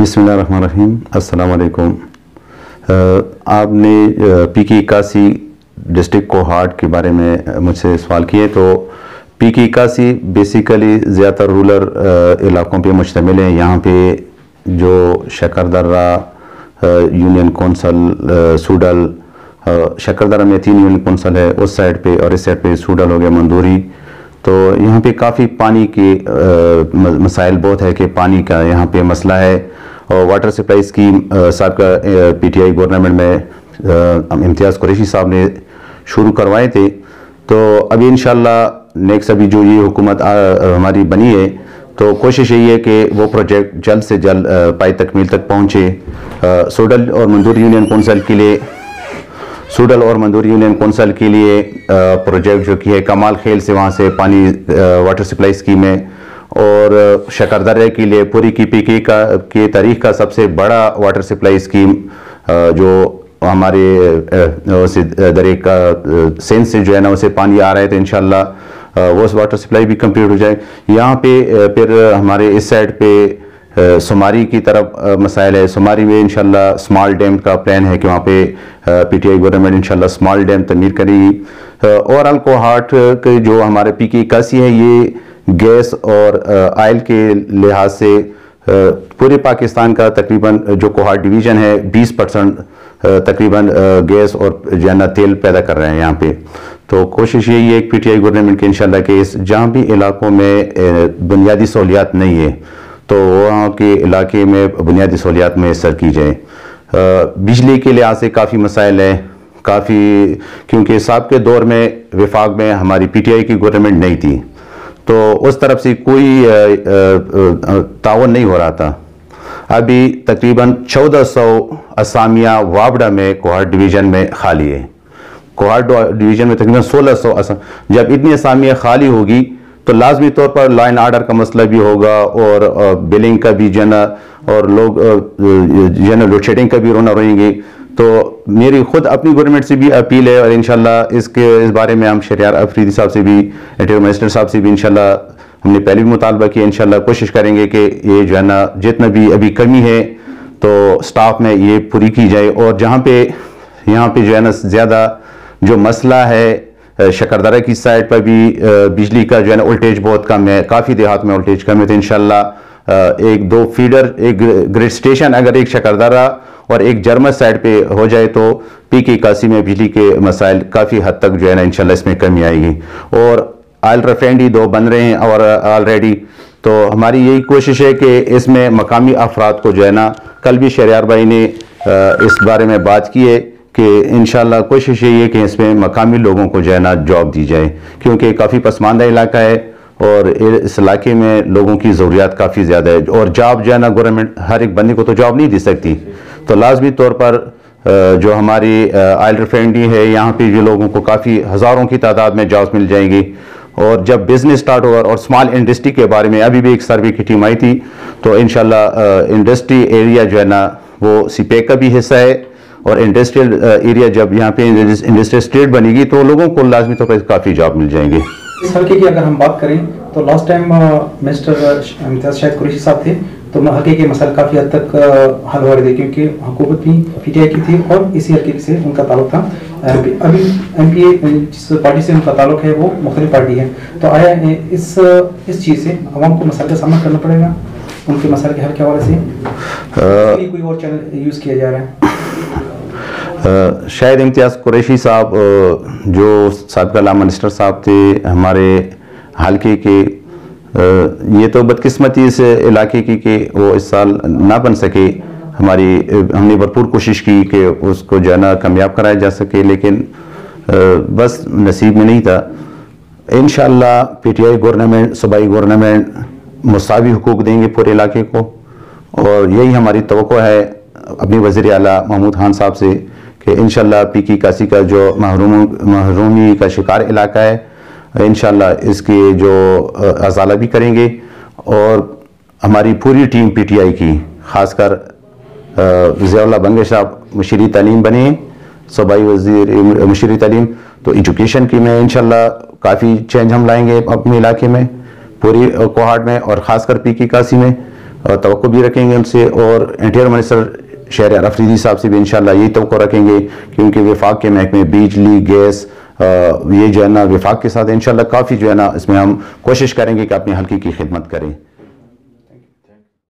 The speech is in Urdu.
بسم اللہ الرحمن الرحیم۔ السلام علیکم۔ آپ نے پی کی اکاسی ڈسٹرک کو ہارٹ کے بارے میں مجھ سے سوال کیے، تو پی کی اکاسی بیسیکلی زیادہ تر رولر علاقوں پہ مشتمل ہیں۔ یہاں پہ جو شکر درہ یونین کونسل سوڈل شکر درہ میں تین یونین کونسل ہے، اس سائڈ پہ اور اس سائڈ پہ سوڈل ہو گیا، مندوری۔ تو یہاں پہ کافی پانی کے مسائل بہت ہے کہ پانی کا یہاں پہ مسئلہ ہے اور واٹر سپلائی اسکیم صاحب کا پی ٹی آئی گورنمنٹ میں امتیاز قریشی صاحب نے شروع کروائے تھے۔ تو ابھی انشاءاللہ نیکسٹ ابھی جو یہ حکومت ہماری بنی ہے، تو کوشش یہی ہے کہ وہ پروجیکٹ جلد سے جلد پائی تکمیل تک پہنچے۔ سوڈل اور مندور یونین کونسل کے لیے سوڈل اور مندور یونین کونسل کے لیے پروجیکٹ جو کی ہے، کمال خیل سے وہاں سے پانی واٹر سپلائی اسکیم ہے۔ اور شکردرے کے لیے پوری کی پی کی کا، کی تاریخ کا سب سے بڑا واٹر سپلائی اسکیم جو ہمارے درے کا سینس سے جو ہے نا اسے پانی آ رہا ہے تو انشاءاللہ وہ واٹر سپلائی بھی کمپلیٹ ہو جائے۔ یہاں پہ پھر ہمارے اس سائڈ پہ سماری کی طرف مسائل ہے۔ سماری میں انشاءاللہ سمال ڈیم کا پلان ہے کہ وہاں پہ پی ٹی آئی گورنمنٹ انشاءاللہ سمال ڈیم تعمیر کرے گی۔ اوورال کو ہارٹ کے جو ہمارے پی کی اکاسی ہے یہ گیس اور آئل کے لحاظ سے پورے پاکستان کا تقریباً جو کوہاٹ ڈویژن ہے، بیس پرسنٹ تقریباً گیس اور جو ہے نا تیل پیدا کر رہے ہیں یہاں پہ۔ تو کوشش یہی ہے پی ٹی آئی گورنمنٹ کے انشاءاللہ کہ اس جہاں بھی علاقوں میں بنیادی سہولیات نہیں ہے۔ تو وہاں کے علاقے میں بنیادی سہولیات میسر کی جائے بجلی کے لحاظ سے کافی مسائل ہیں۔ کافی، کیونکہ صاحب کے دور میں، وفاق میں ہماری پی ٹی آئی کی گورنمنٹ نہیں تھی۔ تو اس طرف سے کوئی تعاون نہیں ہو رہا تھا۔ ابھی تقریباً چودہ سو اسامیہ وابڈا میں کوہاٹ ڈویژن میں خالی ہے۔ کوہاٹ ڈویژن میں تقریباً سولہ سو جب اتنی اسامیہ خالی ہوگی تو لازمی طور پر لائن آرڈر کا مسئلہ بھی ہوگا اور بلنگ کا بھی جنا اور لوگ جنا لوڈ شیڈنگ کا بھی رونا روئیں گے۔ تو میری خود اپنی گورنمنٹ سے بھی اپیل ہے اور انشاءاللہ اس کے، اس بارے میں ہم شریار افریدی صاحب سے بھی انٹرو منسٹر صاحب سے بھی انشاءاللہ ہم نے پہلے بھی مطالبہ کیا۔ انشاءاللہ کوشش کریں گے کہ یہ جو ہے نا جتنا بھی ابھی کمی ہے تو سٹاف میں یہ پوری کی جائے۔ اور جہاں پہ، یہاں پہ جو ہے نا زیادہ جو مسئلہ ہے شکردرہ کی سائٹ پر بھی بجلی کا جو ہے نا اولٹیج بہت کم ہے، کافی دیہات میں اولٹیج کم ہے، تو انشاءاللہ ایک دو فیڈر ایک گریڈ سٹیشن اگر ایک شکردرہ اور ایک جرمن سائٹ پہ ہو جائے تو پی کی اکاسی میں بجلی کے مسائل کافی حد تک جو ہے نا انشاءاللہ اس میں کمی آئے گی۔ اور آئل رفینڈی دو بن رہے ہیں اور آلریڈی تو ہماری یہی کوشش ہے کہ اس میں مقامی افراد کو جو ہے نا، کل بھی شریار بھائی نے اس بارے میں بات کی ہے۔ کہ انشاءاللہ کوشش یہی ہے کہ اس میں مقامی لوگوں کو جو ہے نا جاب دی جائے، کیونکہ کافی پسماندہ علاقہ ہے اور اس علاقے میں لوگوں کی ضروریات کافی زیادہ ہے اور جاب جو ہے نا گورنمنٹ ہر ایک بندے کو تو جاب نہیں دے سکتی۔ تو لازمی طور پر جو ہماری آئل ریفائنڈی ہے، یہاں پہ جو لوگوں کو کافی ہزاروں کی تعداد میں جابز مل جائیں گی۔ اور جب بزنس سٹارٹ ہوگا اور سمال انڈسٹری کے بارے میں ابھی بھی ایک سروے کی ٹیم آئی تھی، تو انشاءاللہ انڈسٹری ایریا جو ہے نا وہ سی پیک کا بھی حصہ ہے۔ اور انڈسٹریل ایریا جب یہاں پہ انڈسٹریل اسٹیٹ بنے گی تو لوگوں کو لازمی طور پر کافی جاب مل جائیں گے۔ اس حلقے کی اگر ہم بات کریں تو لاسٹ ٹائم منسٹر امتیاز شاہد قریشی صاحب تھے تو حلقے کے مسائل کافی حد تک حل ہو رہے تھے کیونکہ حکومت بھی پی ٹی آئی کی تھی اور اسی حلقے سے ان کا تعلق تھا۔ ابھی ایم پی اے جس پارٹی سے ان کا تعلق ہے وہ مختلف پارٹی ہے۔ تو آیا اس اس چیز سے عوام کو مسائل کا سامنا کرنا پڑے گا۔ ان کے مسائل کے حل کے حوالے سے کوئی اور چینل یوز کیا جا رہا ہے؟ شاید امتیاز قریشی صاحب جو سابقہ لا منسٹر صاحب تھے، ہمارے حلقے کے یہ تو بدقسمتی اس علاقے کی کہ وہ اس سال نہ بن سکے۔ ہماری، ہم نے بھرپور کوشش کی کہ اس کو جو ہے نا کامیاب کرایا جا سکے، لیکن بس نصیب میں نہیں تھا۔ انشاءاللہ پی ٹی آئی گورنمنٹ، صوبائی گورنمنٹ مساوی حقوق دیں گے پورے علاقے کو۔ اور یہی ہماری توقع ہے، اپنی وزیر اعلیٰ محمود خان صاحب سے۔ کہ انشاءاللہ پی کی کاسی کا جو محروم محرومی کا شکار علاقہ ہے، انشاءاللہ اس کی جو ازالہ بھی کریں گے اور ہماری پوری ٹیم پی ٹی آئی کی، خاص کر ضیاء اللہ بنگے صاحب مشیری تعلیم بنے، صوبائی وزیر مشیری تعلیم، تو ایجوکیشن کی میں انشاءاللہ کافی چینج ہم لائیں گے اپنے علاقے میں، پوری کوہاٹ میں اور خاص کر پی کی کاسی میں توقع بھی رکھیں گے ان سے اور انٹیریئر منسٹر شہر افریدی صاحب سے بھی انشاءاللہ یہی توقع رکھیں گے کیونکہ وفاق کے محکمے بجلی، گیس یہ جو ہے نا، وفاق کے ساتھ انشاءاللہ کافی جو ہے نا اس میں ہم کوشش کریں گے کہ اپنی حلقے کی خدمت کریں۔